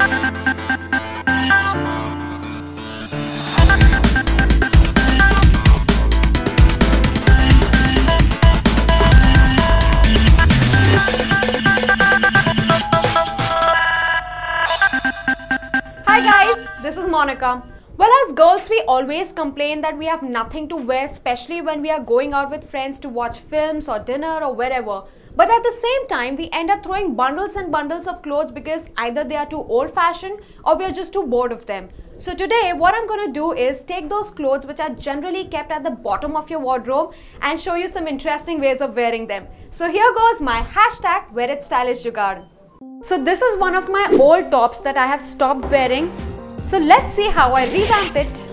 Hi guys, this is Monica. Well, as girls, we always complain that we have nothing to wear, especially when we are going out with friends to watch films or dinner or wherever. But at the same time, we end up throwing bundles and bundles of clothes because either they are too old fashioned or we are just too bored of them. So today, what I'm going to do is take those clothes which are generally kept at the bottom of your wardrobe and show you some interesting ways of wearing them. So here goes my hashtag wear it stylish jugaad. So this is one of my old tops that I have stopped wearing. So let's see how I revamp it.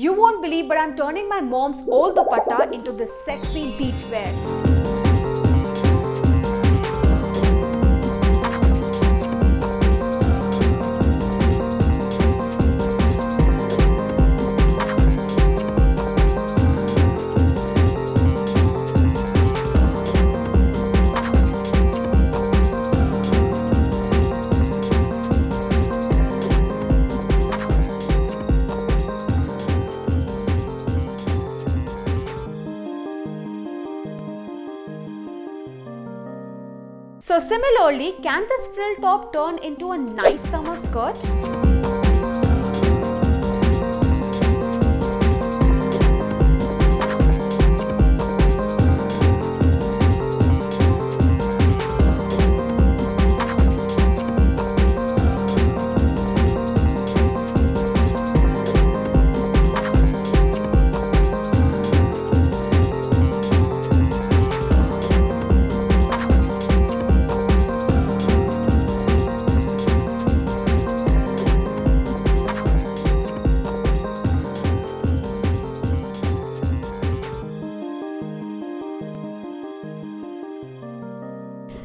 You won't believe but I'm turning my mom's old dupatta into this sexy beach wear. So similarly, can this frill top turn into a nice summer skirt?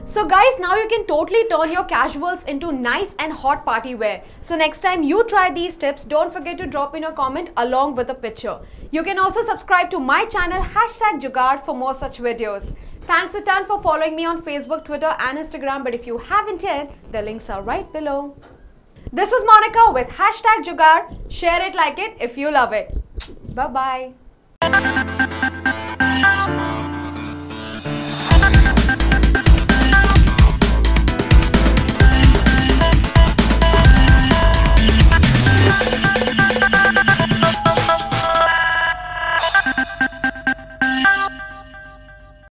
So guys, now you can totally turn your casuals into nice and hot party wear. So next time you try these tips, don't forget to drop in a comment along with a picture. You can also subscribe to my channel hashtag Jugaad for more such videos. Thanks a ton for following me on Facebook, Twitter and Instagram but if you haven't yet, the links are right below. This is Monica with hashtag Jugaad. Share it, like it if you love it. Bye-bye.